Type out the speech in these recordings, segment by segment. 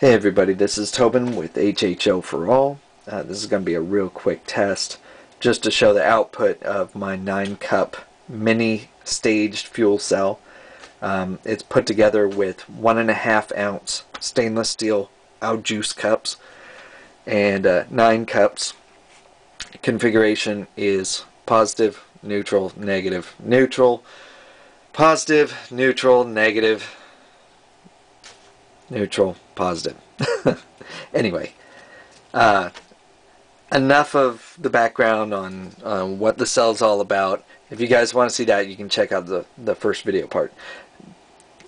Hey everybody, this is Tobin with HHO for All. Uh, this is going to be a real quick test just to show the output of my 9 cup mini staged fuel cell. Um, it's put together with 1.5 ounce stainless steel out juice cups and uh, 9 cups. Configuration is positive, neutral, negative, neutral, positive, neutral, negative, neutral, positive. anyway, uh, enough of the background on, what the cell's all about. If you guys want to see that, you can check out the, the first video part.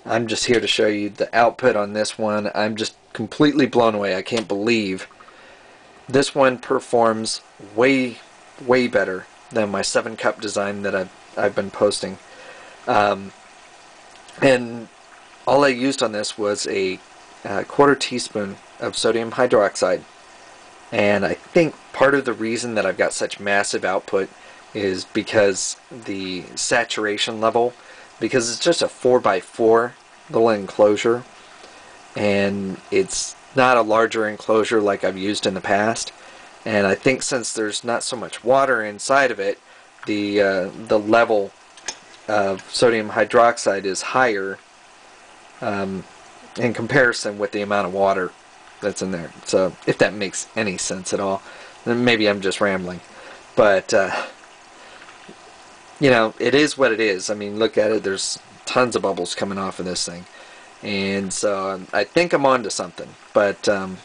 I'm just here to show you the output on this one. I'm just completely blown away. I can't believe this one performs way, way better than my 7 cup design that I've, I've been posting. Um, and all I used on this was a a quarter teaspoon of sodium hydroxide. And I think part of the reason that I've got such massive output is because the saturation level, because it's just a 4x4 little enclosure, and it's not a larger enclosure like I've used in the past. And I think since there's not so much water inside of it, the uh, the level of sodium hydroxide is higher um, in comparison with the amount of water that's in there. So if that makes any sense at all, then maybe I'm just rambling. But uh, you know, it is what it is. I mean, look at it. There's tons of bubbles coming off of this thing, and so um, I think I'm onto something. But um,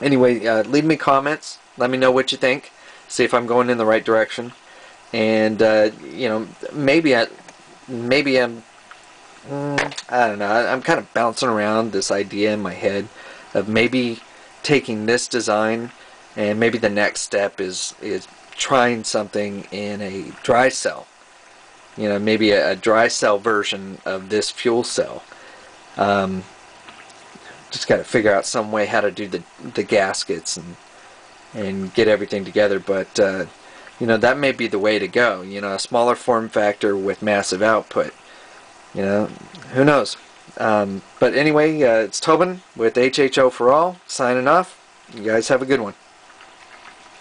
anyway, uh, leave me comments. Let me know what you think. See if I'm going in the right direction. And uh, you know, maybe I, maybe I'm Mm, I don't know. I'm kind of bouncing around this idea in my head of maybe taking this design and maybe the next step is is trying something in a dry cell. You know, maybe a, a dry cell version of this fuel cell. Um, just got to figure out some way how to do the the gaskets and and get everything together. But uh, you know, that may be the way to go. You know, a smaller form factor with massive output you know, who knows? Um, but anyway, uh, it's Tobin with HHO for All, signing off. You guys have a good one.